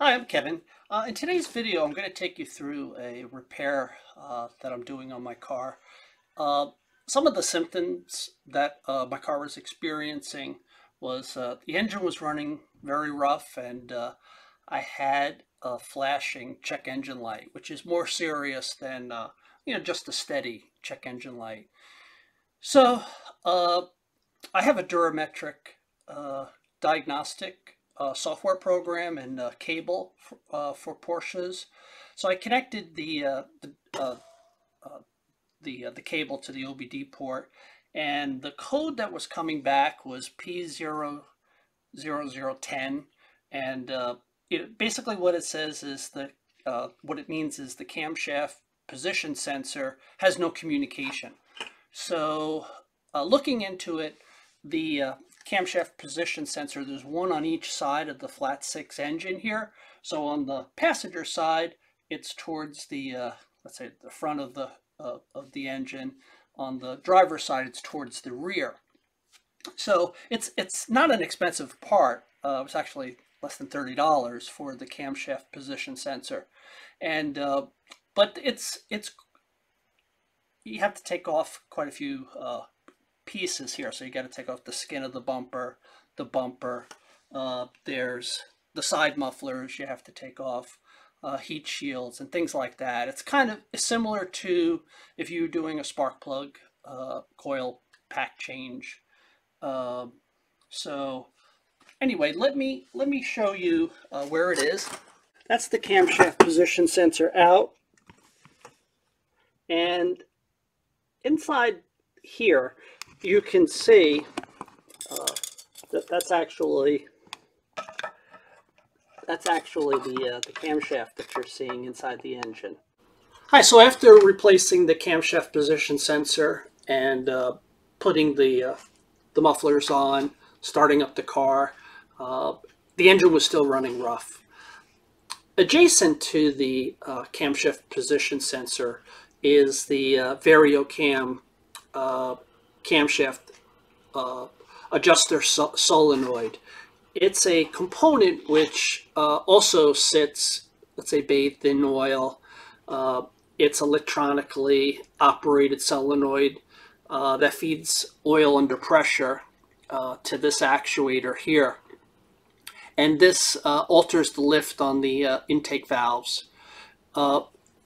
Hi, I'm Kevin. Uh, in today's video, I'm going to take you through a repair uh, that I'm doing on my car. Uh, some of the symptoms that uh, my car was experiencing was uh, the engine was running very rough and uh, I had a flashing check engine light, which is more serious than you know just a steady check engine light. So I have a Durametric diagnostic uh, software program and uh, cable for, for Porsches. So I connected the uh, the uh, uh, the, the cable to the OBD port, and the code that was coming back was P00010, and it, basically what it says is that what it means is the camshaft position sensor has no communication. So looking into it, the camshaft position sensor. There's one on each side of the flat six engine here. So on the passenger side, it's towards the, uh, let's say the front of the, uh, of the engine. On the driver's side, it's towards the rear. So it's, it's not an expensive part. Uh, it's actually less than $30 for the camshaft position sensor. And, uh, but it's, it's, you have to take off quite a few uh, pieces here. So you got to take off the skin of the bumper, the bumper. Uh, there's the side mufflers you have to take off, uh, heat shields and things like that. It's kind of similar to if you're doing a spark plug uh, coil pack change. Um, so anyway, let me let me show you uh, where it is. That's the camshaft position sensor out. And inside here, you can see uh, that that's actually that's actually the uh, the camshaft that you're seeing inside the engine. Hi, so after replacing the camshaft position sensor and uh, putting the uh, the mufflers on, starting up the car, uh, the engine was still running rough. Adjacent to the uh, camshaft position sensor is the uh, Camshaft uh, adjuster solenoid. It's a component which uh, also sits, let's say, bathed in oil. Uh, it's electronically operated solenoid uh, that feeds oil under pressure uh, to this actuator here. And this uh, alters the lift on the intake valves.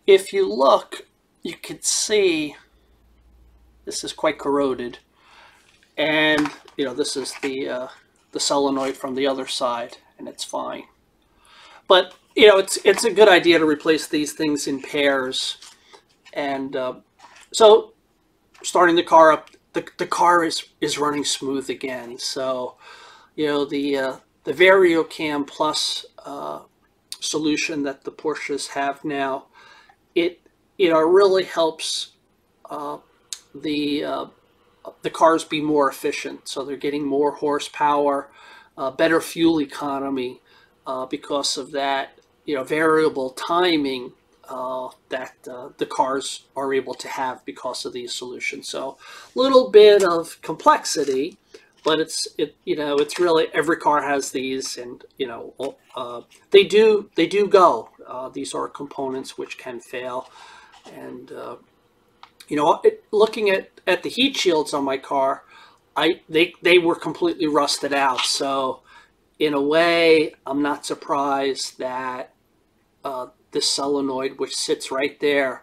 if you look, you can see this is quite corroded. And, you know, this is the, uh, the solenoid from the other side, and it's fine. But, you know, it's, it's a good idea to replace these things in pairs. And uh, so starting the car up, the, the car is, is running smooth again. So, you know, the, uh, the VarioCam Plus uh, solution that the Porsches have now, it, you know, really helps uh, the uh, the cars be more efficient. So they're getting more horsepower, uh, better fuel economy uh, because of that, you know, variable timing uh, that uh, the cars are able to have because of these solutions. So a little bit of complexity, but it's it you know it's really every car has these, and you know uh, they do they do go. these are components which can fail, and you know, it, looking at, at the heat shields on my car, I they, they were completely rusted out. So in a way, I'm not surprised that uh, this solenoid, which sits right there,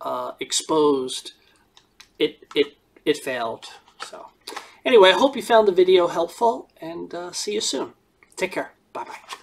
uh, exposed, it, it, it failed. So anyway, I hope you found the video helpful and uh, see you soon. Take care. Bye-bye.